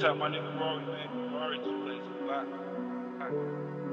Tell my nigga Rory, man. Rory just plays a lot.